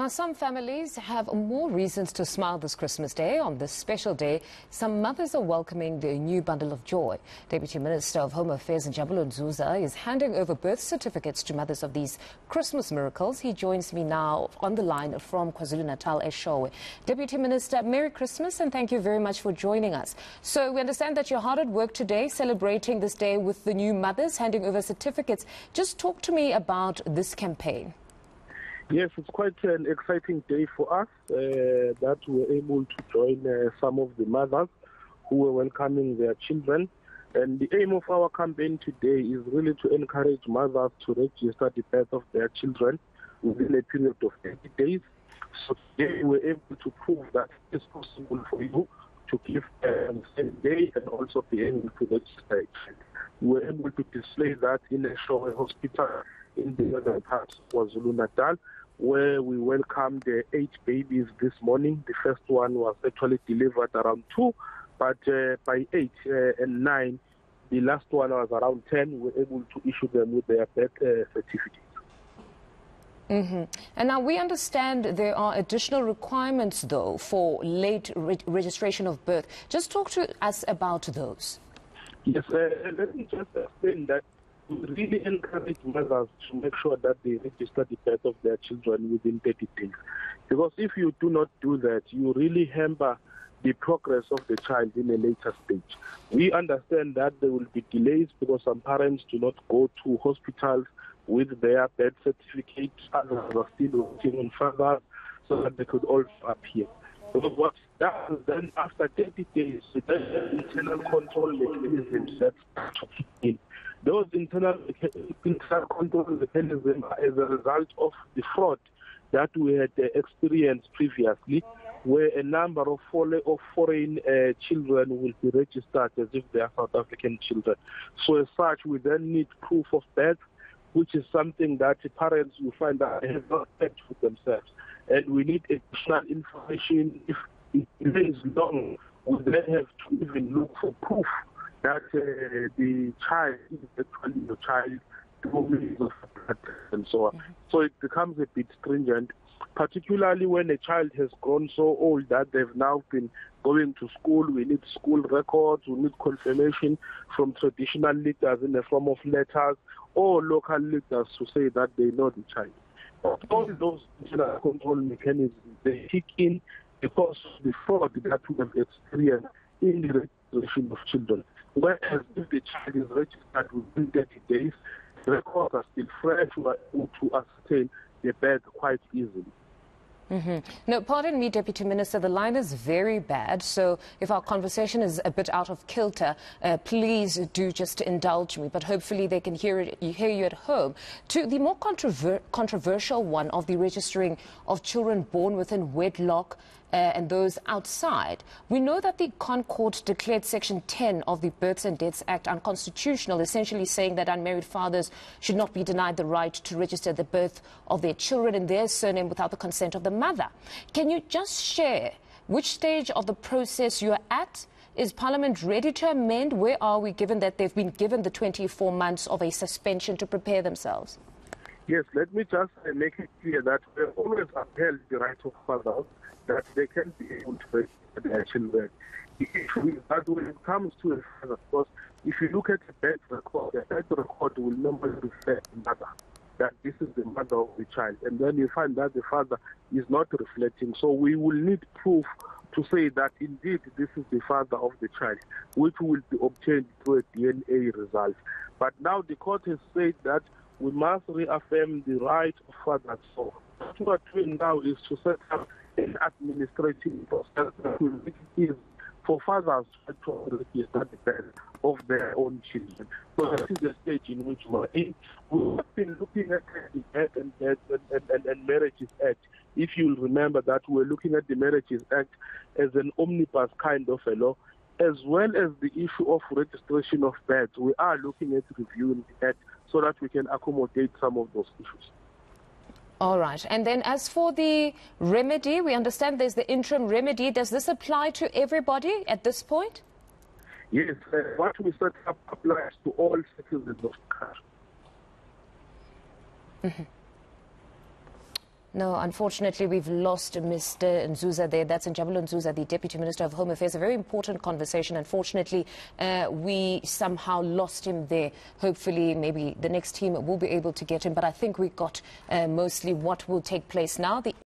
Now, some families have more reasons to smile this Christmas Day. On this special day, some mothers are welcoming their new bundle of joy. Deputy Minister of Home Affairs Njabulo Nzuza is handing over birth certificates to mothers of these Christmas miracles. He joins me now on the line from KwaZulu-Natal, Eshowe. Deputy Minister, Merry Christmas and thank you very much for joining us. So we understand that you're hard at work today celebrating this day with the new mothers, handing over certificates. Just talk to me about this campaign. Yes, it's quite an exciting day for us uh, that we're able to join uh, some of the mothers who are welcoming their children. And the aim of our campaign today is really to encourage mothers to register the birth of their children within a period of 80 days. So today we're able to prove that it's possible for you to give uh, the same day and also be able to register. We're able to display that in a show hospital in the other parts of KwaZulu Natal where we welcomed uh, eight babies this morning. The first one was actually delivered around two, but uh, by eight uh, and nine, the last one was around 10. We were able to issue them with their birth uh, certificates. Mm-hmm. And now we understand there are additional requirements, though, for late re registration of birth. Just talk to us about those. Yes, uh, let me just explain that really encourage mothers to make sure that they register the birth of their children within 30 days. Because if you do not do that, you really hamper the progress of the child in a later stage. We understand that there will be delays because some parents do not go to hospitals with their birth certificates, others are still waiting on fathers so that they could all appear. So what that then after 30 days, the internal control mechanisms that to kick in. Those internal, internal control mechanisms as a result of the fraud that we had uh, experienced previously, where a number of foreign, uh, children will be registered as if they are South African children. So as such, we then need proof of birth, which is something that parents will find they have not checked for themselves. And we need additional information. If it remains long, we then have to even look for proof that uh, the child is actually your child and so on. Mm-hmm. So it becomes a bit stringent, particularly when a child has grown so old that they've now been going to school. We need school records, we need confirmation from traditional leaders in the form of letters or local leaders to say that they know the child. All those control mechanisms, they kick in because of the fraud that we have experienced in the registration of children. Whereas if the child is registered within 30 days, the records are still fresh to ascertain the birth quite easily. Mm-hmm. No, pardon me, Deputy Minister, the line is very bad. So if our conversation is a bit out of kilter, uh, please do just indulge me. But hopefully they can hear, it, hear you at home. To the more controver- controversial one of the registering of children born within wedlock uh, and those outside. We know that the ConCourt declared Section 10 of the Births and Deaths Act unconstitutional, essentially saying that unmarried fathers should not be denied the right to register the birth of their children in their surname without the consent of the mother. Can you just share which stage of the process you are at? Is Parliament ready to amend? Where are we, given that they've been given the 24 months of a suspension to prepare themselves? Yes, let me just make it clear that we always upheld the right of fathers that they can be able to raise their children. The issue is that when it comes to a father, of course, if you look at the birth record, the birth record will normally reflect the mother, that this is the mother of the child. And then you find that the father is not reflecting. So we will need proof to say that indeed this is the father of the child, which will be obtained through a DNA result. But now the court has said that we must reaffirm the right of fathers. So what we are doing now is to set up administrative process is for fathers to register the birth of their own children. So this is the stage in which we're in. We've been looking at the Birth and, and, and, and Marriages Act. If you'll remember that we're looking at the Marriages Act as an omnibus kind of a law, as well as the issue of registration of births. We are looking at reviewing the act so that we can accommodate some of those issues. All right. And then as for the remedy, we understand there's the interim remedy. Does this apply to everybody at this point? Yes. Uh, what we set up applies to all citizens of the country. Mm -hmm. No, unfortunately, we've lost Mr. Nzuza there. That's Njabulo Nzuza, the Deputy Minister of Home Affairs. A very important conversation. Unfortunately, uh, we somehow lost him there. Hopefully, maybe the next team will be able to get him. But I think we got uh, mostly what will take place now. The